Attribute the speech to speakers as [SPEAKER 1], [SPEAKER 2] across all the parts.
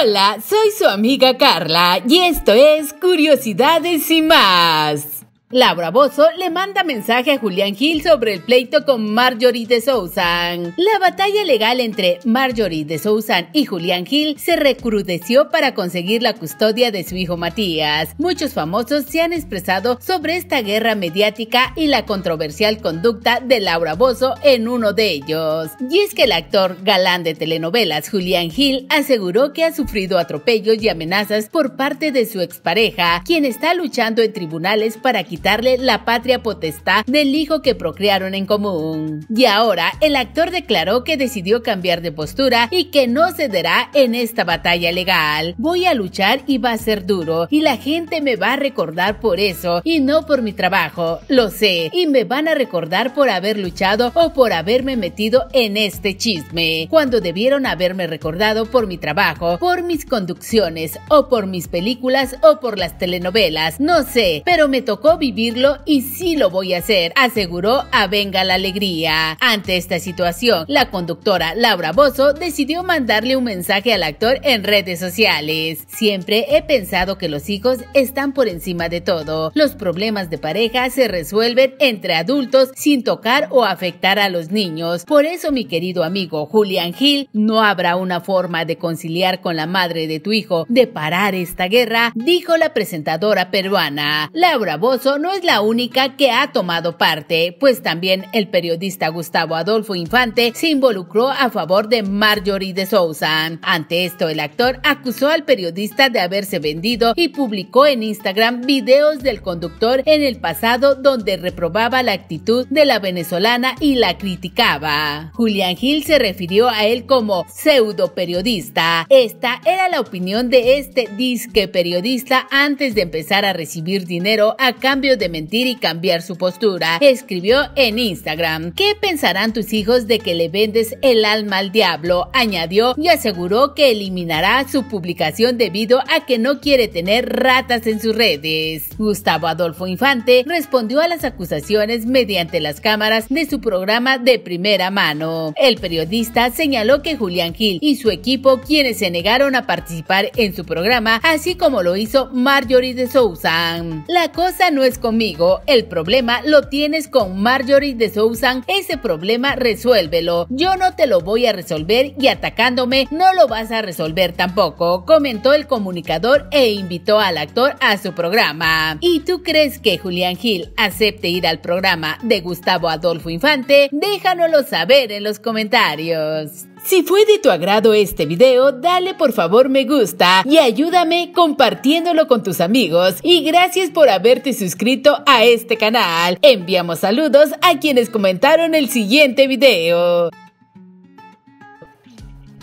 [SPEAKER 1] Hola, soy su amiga Carla y esto es Curiosidades y más. Laura Bozo le manda mensaje a Julián Gil sobre el pleito con Marjorie de Sousan. La batalla legal entre Marjorie de Sousan y Julián Gil se recrudeció para conseguir la custodia de su hijo Matías. Muchos famosos se han expresado sobre esta guerra mediática y la controversial conducta de Laura Bozo en uno de ellos. Y es que el actor galán de telenovelas Julián Gil aseguró que ha sufrido atropellos y amenazas por parte de su expareja, quien está luchando en tribunales para quitar darle la patria potestad del hijo que procrearon en común. Y ahora, el actor declaró que decidió cambiar de postura y que no cederá en esta batalla legal. Voy a luchar y va a ser duro, y la gente me va a recordar por eso y no por mi trabajo, lo sé, y me van a recordar por haber luchado o por haberme metido en este chisme, cuando debieron haberme recordado por mi trabajo, por mis conducciones o por mis películas o por las telenovelas, no sé, pero me tocó vivirlo y sí lo voy a hacer, aseguró a Venga la Alegría. Ante esta situación, la conductora Laura Bozo decidió mandarle un mensaje al actor en redes sociales. Siempre he pensado que los hijos están por encima de todo. Los problemas de pareja se resuelven entre adultos sin tocar o afectar a los niños. Por eso, mi querido amigo Julián Gil, no habrá una forma de conciliar con la madre de tu hijo de parar esta guerra, dijo la presentadora peruana. Laura Bozo no es la única que ha tomado parte, pues también el periodista Gustavo Adolfo Infante se involucró a favor de Marjorie de Sousa. Ante esto, el actor acusó al periodista de haberse vendido y publicó en Instagram videos del conductor en el pasado donde reprobaba la actitud de la venezolana y la criticaba. Julián Gil se refirió a él como pseudo periodista. Esta era la opinión de este disque periodista antes de empezar a recibir dinero a cambio de mentir y cambiar su postura. Escribió en Instagram, ¿qué pensarán tus hijos de que le vendes el alma al diablo? Añadió y aseguró que eliminará su publicación debido a que no quiere tener ratas en sus redes. Gustavo Adolfo Infante respondió a las acusaciones mediante las cámaras de su programa de primera mano. El periodista señaló que Julián Gil y su equipo, quienes se negaron a participar en su programa, así como lo hizo Marjorie de Sousa. La cosa no es conmigo, el problema lo tienes con Marjorie de Sousan, ese problema resuélvelo. Yo no te lo voy a resolver y atacándome no lo vas a resolver tampoco, comentó el comunicador e invitó al actor a su programa. ¿Y tú crees que Julián Gil acepte ir al programa de Gustavo Adolfo Infante? Déjanoslo saber en los comentarios. Si fue de tu agrado este video, dale por favor me gusta y ayúdame compartiéndolo con tus amigos. Y gracias por haberte suscrito a este canal. Enviamos saludos a quienes comentaron el siguiente video.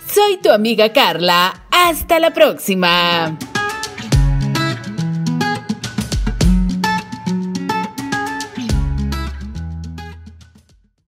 [SPEAKER 1] Soy tu amiga Carla. Hasta la próxima.